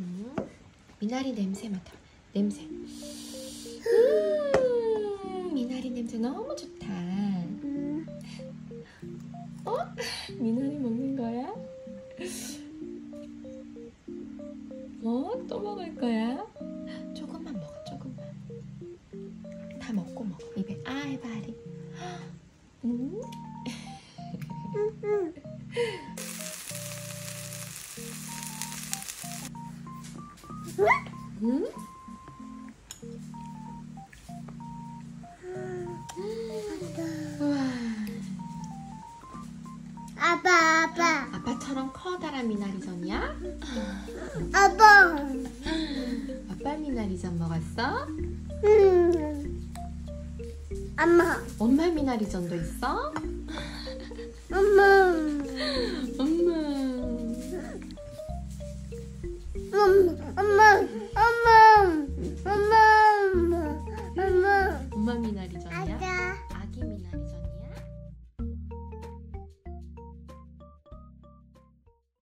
음, 미나리 냄새 맡아. 냄새. 음, 미나리 냄새 너무 좋다. 음, 어? 미나리 먹는 거야? 어? 또 먹을 거야? 조금만 먹어, 조금만. 다 먹고 먹어. 입에 아이 바리. 음? 아빠 아빠 아빠처럼 커다란 미나리전이야? 아빠 아빠 미나리전 먹었어? 음. 엄마 엄마 미나리전도 있어? 엄마 엄마. 엄마 엄마 엄마 엄마 엄마 엄마 미나리전이야? 아빠